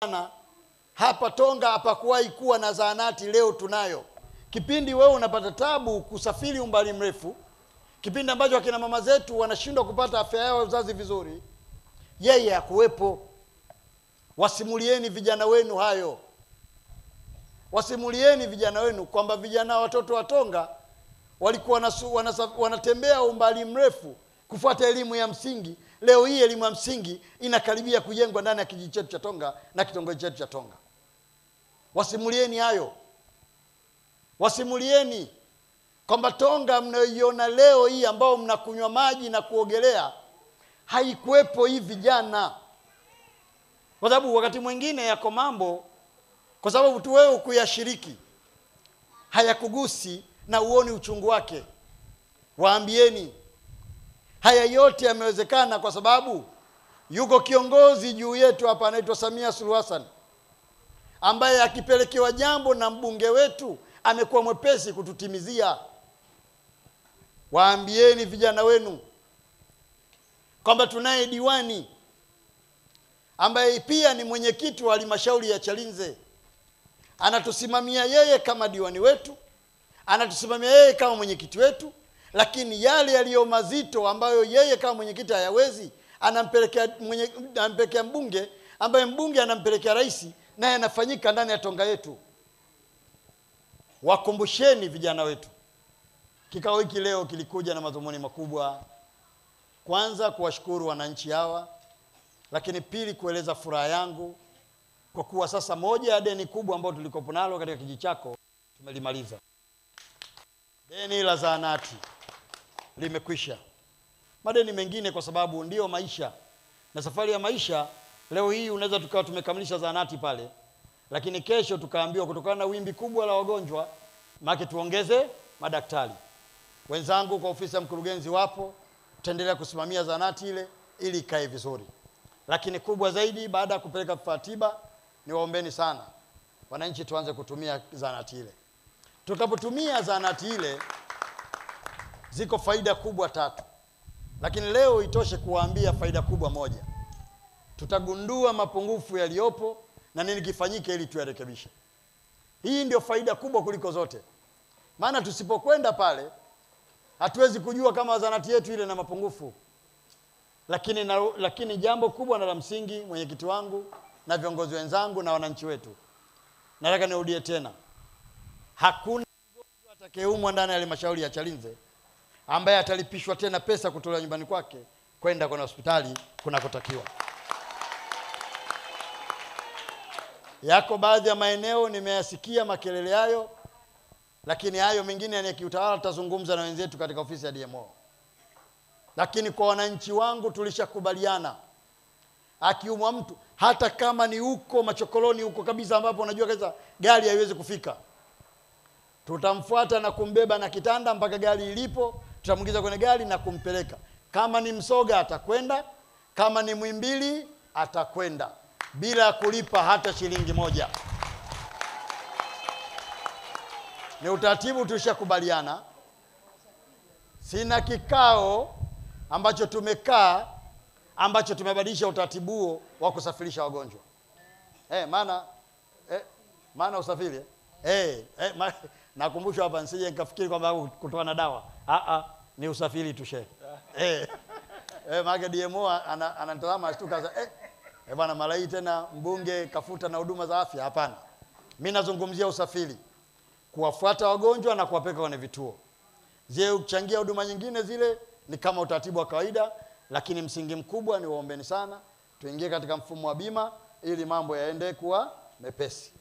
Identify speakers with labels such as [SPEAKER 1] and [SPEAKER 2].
[SPEAKER 1] sana hapa Tonga hapakuwahi kuwa na zahanati, leo tunayo. Kipindi wewe unapata tabu kusafiri umbali mrefu, kipindi ambacho akina mama zetu wanashindwa kupata afya yao ya uzazi vizuri, yeye hakuwepo. Wasimulieni vijana wenu hayo, wasimulieni vijana wenu kwamba vijana watoto wa Tonga walikuwa wanatembea umbali mrefu kufuata elimu ya msingi. Leo hii elimu ya msingi inakaribia kujengwa ndani ya kijiji chetu cha Tonga na kitongoji chetu cha Tonga. Wasimulieni hayo, wasimulieni kwamba Tonga mnayoiona leo hii ambao mnakunywa maji na kuogelea haikuwepo hii vijana, kwa sababu wakati mwingine yako mambo, kwa sababu tu wewe kuyashiriki hayakugusi na uoni uchungu wake. Waambieni haya yote yamewezekana kwa sababu yuko kiongozi juu yetu hapa anaitwa Samia Suluhu Hassan, ambaye akipelekewa jambo na mbunge wetu amekuwa mwepesi kututimizia. Waambieni vijana wenu kwamba tunaye diwani ambaye pia ni mwenyekiti wa halmashauri ya Chalinze, anatusimamia yeye kama diwani wetu, anatusimamia yeye kama mwenyekiti wetu lakini yale yaliyo mazito ambayo yeye kama mwenyekiti hayawezi anampelekea mwenye, anampelekea mbunge ambaye mbunge anampelekea rais, naye anafanyika ndani ya Tonga yetu. Wakumbusheni vijana wetu. Kikao hiki leo kilikuja na madhumuni makubwa, kwanza kuwashukuru wananchi hawa, lakini pili kueleza furaha yangu kwa kuwa sasa moja ya deni kubwa ambayo tulikopo nalo katika kijiji chako tumelimaliza, deni la zahanati limekwisha. Madeni mengine kwa sababu ndiyo maisha na safari ya maisha. Leo hii unaweza tukawa tumekamilisha zahanati pale, lakini kesho tukaambiwa kutokana na wimbi kubwa la wagonjwa, maana tuongeze madaktari. Wenzangu kwa ofisi ya mkurugenzi wapo, tutaendelea kusimamia zahanati ile ili ikae vizuri. Lakini kubwa zaidi, baada ya kupeleka vifaa tiba, niwaombeni sana wananchi, tuanze kutumia zahanati ile. Tutakapotumia zahanati ile ziko faida kubwa tatu, lakini leo itoshe kuwaambia faida kubwa moja. Tutagundua mapungufu yaliyopo na nini kifanyike ili tuyarekebishe. Hii ndio faida kubwa kuliko zote, maana tusipokwenda pale hatuwezi kujua kama zanati yetu ile na mapungufu. Lakini, na, lakini jambo kubwa na la msingi, mwenyekiti wangu na viongozi wenzangu na wananchi wetu, nataka nirudie tena, hakuna mgonjwa atakayeumwa ndani ya halmashauri ya Chalinze ambaye atalipishwa tena pesa kutolewa nyumbani kwake kwenda kwenye hospitali kunakotakiwa. Yako baadhi ya maeneo nimeyasikia makelele hayo, lakini hayo mengine ya kiutawala tutazungumza na wenzetu katika ofisi ya DMO. Lakini kwa wananchi wangu tulishakubaliana, akiumwa mtu hata kama ni huko machokoloni huko kabisa, ambapo unajua kabisa gari haiwezi kufika, tutamfuata na kumbeba na kitanda mpaka gari ilipo tutamwingiza kwenye gari na kumpeleka. Kama ni Msoga atakwenda, kama ni Mwimbili atakwenda bila ya kulipa hata shilingi moja. Ni utaratibu tulishakubaliana. Sina kikao ambacho tumekaa ambacho tumebadilisha utaratibu huo wa kusafirisha wagonjwa eh, maana eh, maana usafiri eh, eh, nakumbushwa hapa nisije nikafikiri kwamba kutoa na dawa ah, ah, ni usafiri tu shehe eh, eh, maana DMO anatazama ashtuka eh, eh bwana malai tena mbunge kafuta na huduma za afya. Hapana, mimi nazungumzia usafiri, kuwafuata wagonjwa na kuwapeka kwenye vituo. Je, kuchangia huduma nyingine zile ni kama utaratibu wa kawaida, lakini msingi mkubwa ni waombeni sana tuingie katika mfumo wa bima ili mambo yaende kuwa mepesi.